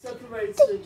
separated